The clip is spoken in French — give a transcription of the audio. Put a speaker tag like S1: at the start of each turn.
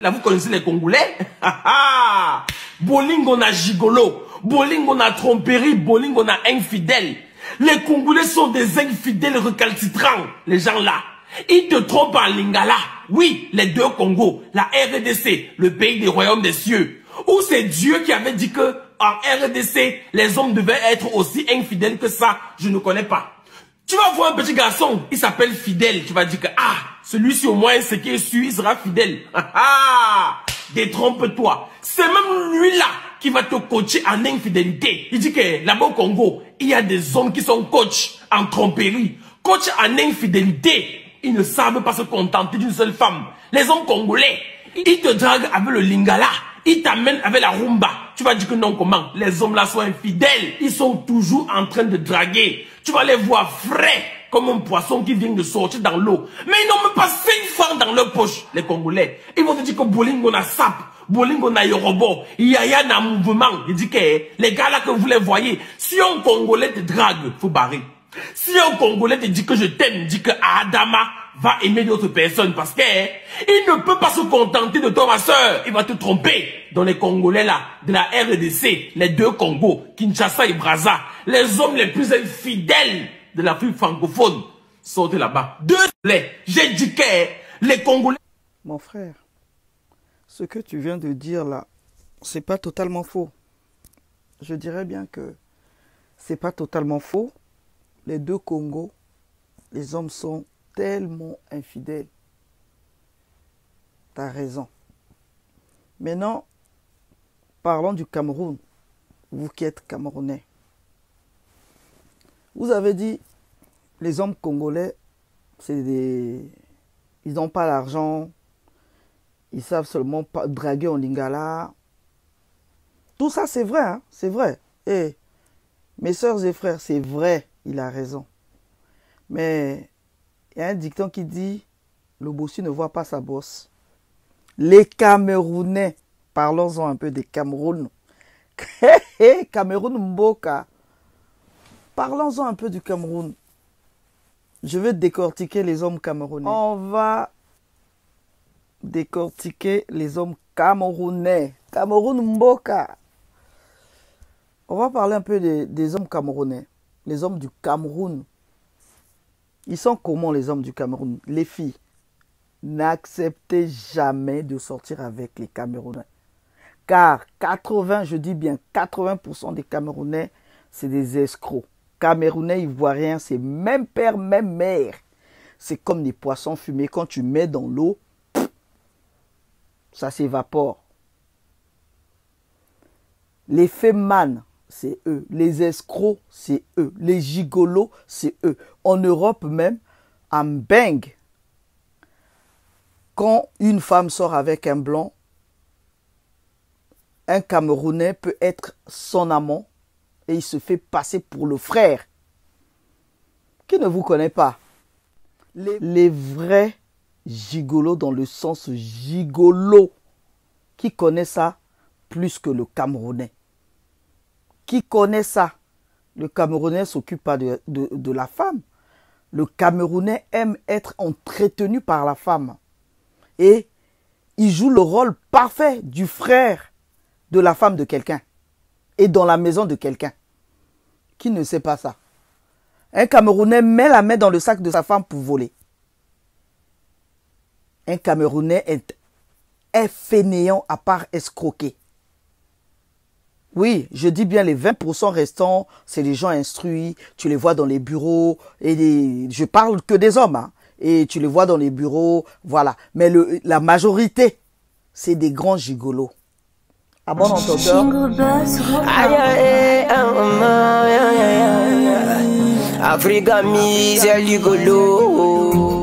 S1: Là, vous connaissez les Congolais Bolingo na gigolo, Bolingo na tromperie, Bolingo na infidèle. Les Congolais sont des infidèles recalcitrants, les gens là. Ils te trompent en Lingala. Oui, les deux Congos, la RDC, le pays des royaumes des cieux. Où c'est Dieu qui avait dit que en RDC, les hommes devaient être aussi infidèles que ça, je ne connais pas. Tu vas voir un petit garçon, il s'appelle fidèle. Tu vas dire que, ah, celui-ci au moins, ce qui est sûr, il sera fidèle. Ah, ah, détrompe-toi. C'est même lui-là qui va te coacher en infidélité. Il dit que là-bas au Congo, il y a des hommes qui sont coachs en tromperie, coach en infidélité. Ils ne savent pas se contenter d'une seule femme. Les hommes congolais, ils te draguent avec le lingala. Ils t'amènent avec la rumba. Tu vas dire que non, comment? Les hommes là sont infidèles. Ils sont toujours en train de draguer. Tu vas les voir frais comme un poisson qui vient de sortir dans l'eau. Mais ils n'ont même pas 5 francs dans leur poche, les Congolais. Ils vont te dire que Bolingo na sap, Bolingo na yorobo, Yaya na mouvement. Il dit que les gars là que vous les voyez, si un Congolais te drague, faut barrer. Si un Congolais te dit que je t'aime, dit que Adama va aimer d'autres personnes parce que il ne peut pas se contenter de toi, ma soeur. Il va te tromper. Dans les Congolais là, de la RDC, les deux Congos, Kinshasa et Brazza, les hommes les plus infidèles de l'Afrique francophone, sortez là-bas. Deux, dit que les Congolais...
S2: Mon frère, ce que tu viens de dire là, c'est pas totalement faux. Je dirais bien que c'est pas totalement faux. Les deux Congos, les hommes sont tellement infidèles. Tu as raison. Maintenant, parlons du Cameroun. Vous qui êtes Camerounais. Vous avez dit, les hommes congolais, c'est des... Ils n'ont pas l'argent. Ils savent seulement pas draguer en lingala. Tout ça, c'est vrai, hein? c'est vrai. Et mes soeurs et frères, c'est vrai, il a raison. Mais il y a un dicton qui dit, le bossu ne voit pas sa bosse. Les Camerounais, parlons-en un peu des Cameroun. Cameroun Mboka. Parlons-en un peu du Cameroun. Je vais décortiquer les hommes camerounais. On va décortiquer les hommes camerounais. Cameroun Mboka. On va parler un peu des, hommes camerounais. Les hommes du Cameroun. Ils sont comment les hommes du Cameroun? Les filles. N'acceptez jamais de sortir avec les Camerounais. Car 80, je dis bien 80% des Camerounais, c'est des escrocs. Camerounais, Ivoiriens, c'est même père, même mère. C'est comme des poissons fumés. Quand tu mets dans l'eau, ça s'évapore. Les fémanes, c'est eux. Les escrocs, c'est eux. Les gigolos, c'est eux. En Europe même, en Beng, quand une femme sort avec un blanc, un Camerounais peut être son amant et il se fait passer pour le frère qui ne vous connaît pas? Les, les vrais gigolos dans le sens gigolo qui connaît ça plus que le Camerounais? Qui connaît ça? Le Camerounais s'occupe pas de, de, de la femme. Le Camerounais aime être entretenu par la femme. Et il joue le rôle parfait du frère de la femme de quelqu'un et dans la maison de quelqu'un. Qui ne sait pas ça Un Camerounais met la main dans le sac de sa femme pour voler. Un Camerounais est, est fainéant à part escroquer. Oui, je dis bien les 20% restants, c'est les gens instruits, tu les vois dans les bureaux, et les, je parle que des hommes, hein, et tu les vois dans les bureaux, voilà. Mais le, la majorité, c'est des grands gigolos. À bon entendeur.
S3: Africa me, low.